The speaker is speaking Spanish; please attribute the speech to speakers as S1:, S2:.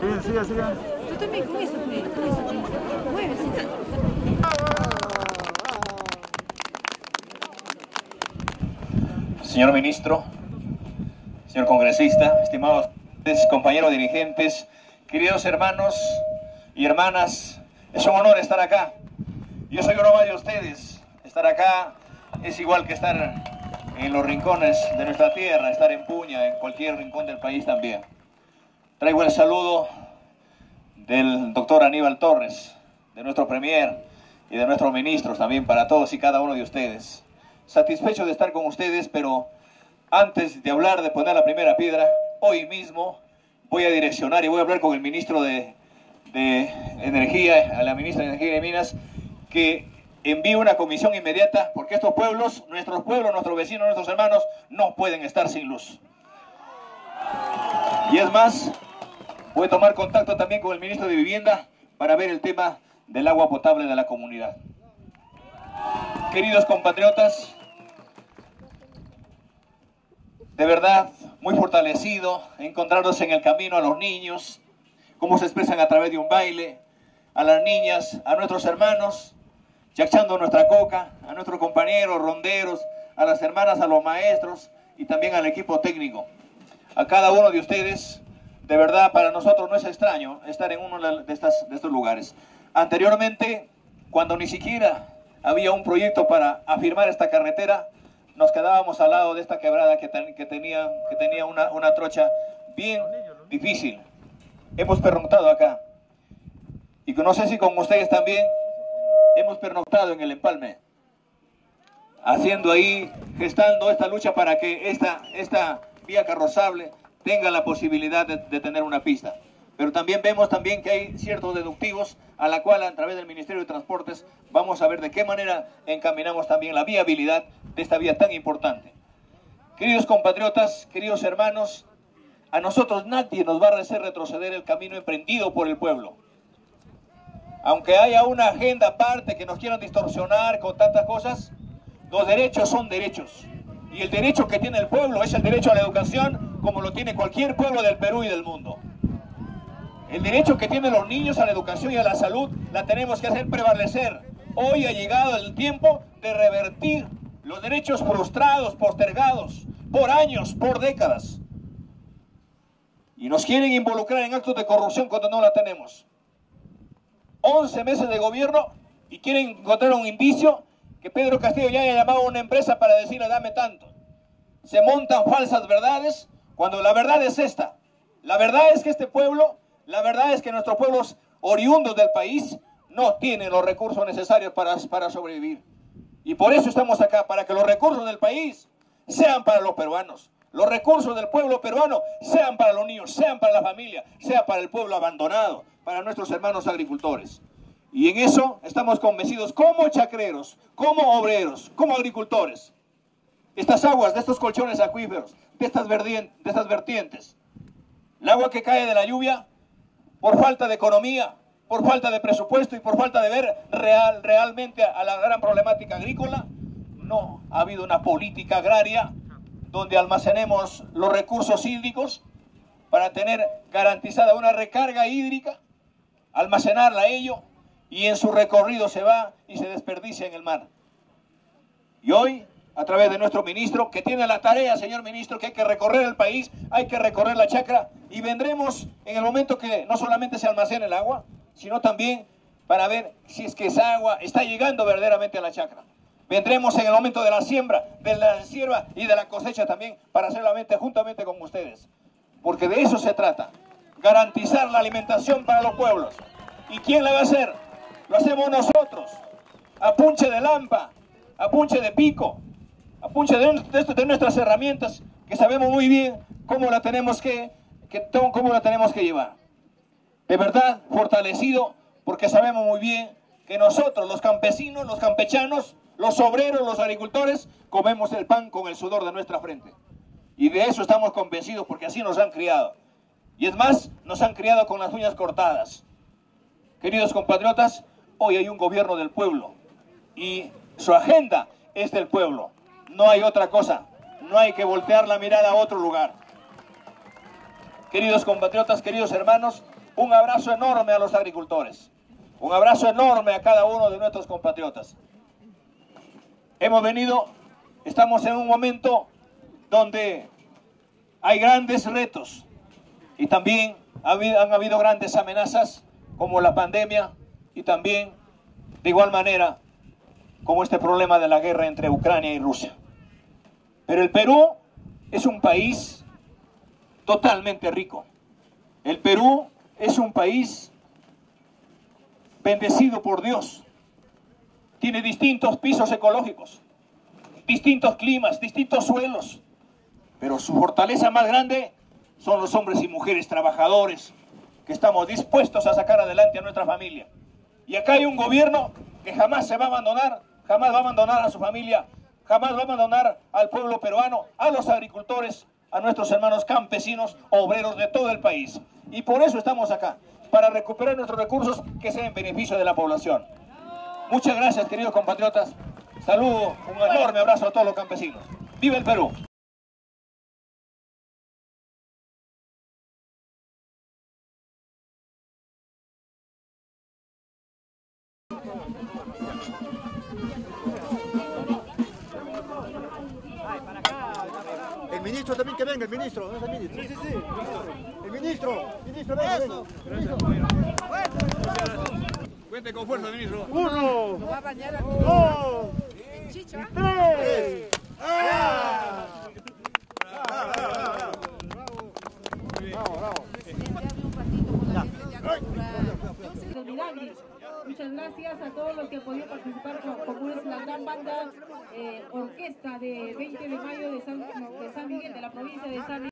S1: Sigan, sigan, sigan.
S2: Tú también con eso, con.
S3: Señor ministro, señor congresista, estimados compañeros dirigentes, queridos hermanos y hermanas, es un honor estar acá. Yo soy uno más de ustedes. Estar acá es igual que estar en los rincones de nuestra tierra, estar en Puña, en cualquier rincón del país también. Traigo el saludo del doctor Aníbal Torres, de nuestro premier y de nuestros ministros también para todos y cada uno de ustedes. Satisfecho de estar con ustedes, pero antes de hablar, de poner la primera piedra, hoy mismo voy a direccionar y voy a hablar con el ministro de, de Energía, a la ministra de Energía y Minas, que envíe una comisión inmediata, porque estos pueblos, nuestros pueblos, nuestros vecinos, nuestros hermanos, no pueden estar sin luz. Y es más, voy a tomar contacto también con el ministro de Vivienda para ver el tema del agua potable de la comunidad. Queridos compatriotas, de verdad, muy fortalecido, encontrarnos en el camino a los niños, cómo se expresan a través de un baile, a las niñas, a nuestros hermanos, yachando nuestra coca, a nuestros compañeros ronderos, a las hermanas, a los maestros y también al equipo técnico. A cada uno de ustedes, de verdad, para nosotros no es extraño estar en uno de, estos lugares. Anteriormente, cuando ni siquiera había un proyecto para afirmar esta carretera, nos quedábamos al lado de esta quebrada que, ten, que tenía, una trocha bien difícil. Hemos pernoctado acá. Y no sé si con ustedes también hemos pernoctado en el empalme. Haciendo ahí, gestando esta lucha para que esta, esta vía carrozable tenga la posibilidad de, de tener una pista pero también vemos también que hay ciertos deductivos a la cual a través del Ministerio de Transportes vamos a ver de qué manera encaminamos también la viabilidad de esta vía tan importante. Queridos compatriotas, queridos hermanos, a nosotros nadie nos va a hacer retroceder el camino emprendido por el pueblo. Aunque haya una agenda aparte que nos quieran distorsionar con tantas cosas, los derechos son derechos. Y el derecho que tiene el pueblo es el derecho a la educación como lo tiene cualquier pueblo del Perú y del mundo. El derecho que tienen los niños a la educación y a la salud la tenemos que hacer prevalecer. Hoy ha llegado el tiempo de revertir los derechos frustrados, postergados, por años, por décadas. Y nos quieren involucrar en actos de corrupción cuando no la tenemos. 11 meses de gobierno y quieren encontrar un indicio que Pedro Castillo ya haya llamado a una empresa para decirle dame tanto. Se montan falsas verdades cuando la verdad es esta. La verdad es que este pueblo la verdad es que nuestros pueblos oriundos del país no tienen los recursos necesarios para, para sobrevivir. Y por eso estamos acá, para que los recursos del país sean para los peruanos. Los recursos del pueblo peruano sean para los niños, sean para la familia, sea para el pueblo abandonado, para nuestros hermanos agricultores. Y en eso estamos convencidos como chacreros, como obreros, como agricultores. Estas aguas de estos colchones acuíferos, de estas, vertientes, el agua que cae de la lluvia por falta de economía, por falta de presupuesto y por falta de ver real, realmente a la gran problemática agrícola, no ha habido una política agraria donde almacenemos los recursos hídricos para tener garantizada una recarga hídrica, almacenarla ello y en su recorrido se va y se desperdicia en el mar. Y hoy a través de nuestro ministro, que tiene la tarea, señor ministro, que hay que recorrer el país, hay que recorrer la chacra y vendremos en el momento que no solamente se almacene el agua, sino también para ver si es que esa agua está llegando verdaderamente a la chacra. Vendremos en el momento de la siembra, de la sierva y de la cosecha también para hacer la mente juntamente con ustedes. Porque de eso se trata, garantizar la alimentación para los pueblos. ¿Y quién la va a hacer? Lo hacemos nosotros, a punche de lampa, a punche de pico, punche de, de, de, nuestras herramientas que sabemos muy bien cómo la tenemos que, que, cómo la tenemos que llevar. De verdad, fortalecido, porque sabemos muy bien que nosotros, los campesinos, los campechanos, los obreros, los agricultores, comemos el pan con el sudor de nuestra frente. Y de eso estamos convencidos, porque así nos han criado. Y es más, nos han criado con las uñas cortadas. Queridos compatriotas, hoy hay un gobierno del pueblo y su agenda es del pueblo. No hay otra cosa. No hay que voltear la mirada a otro lugar. Queridos compatriotas, queridos hermanos, un abrazo enorme a los agricultores, un abrazo enorme a cada uno de nuestros compatriotas. Hemos venido, estamos en un momento donde hay grandes retos y también han habido grandes amenazas como la pandemia y también de igual manera como este problema de la guerra entre Ucrania y Rusia. Pero el Perú es un país totalmente rico. El Perú es un país bendecido por Dios. Tiene distintos pisos ecológicos, distintos climas, distintos suelos. Pero su fortaleza más grande son los hombres y mujeres trabajadores que estamos dispuestos a sacar adelante a nuestra familia. Y acá hay un gobierno que jamás se va a abandonar, jamás va a abandonar a su familia, jamás va a abandonar al pueblo peruano, a los agricultores, a nuestros hermanos campesinos, obreros de todo el país. Y por eso estamos acá, para recuperar nuestros recursos que sean en beneficio de la población. Muchas gracias, queridos compatriotas. Saludo, un enorme abrazo a todos los campesinos. ¡Viva el Perú!
S1: Ministro también que venga, el ministro. ¿Dónde está el ministro? Sí, sí, sí. El ministro. Ministro, venga, venga. Ministro.
S3: Cuente con fuerza, ministro.
S1: Uno,
S2: Va a bañar a
S1: dos,
S2: Chicho, ¿ah?
S1: tres. ¡Ah!
S4: de Miragri. Muchas gracias a todos los que han podido participar, como- es la gran banda eh, orquesta de 20 de mayo de San, de San Miguel, de la provincia de San Miguel.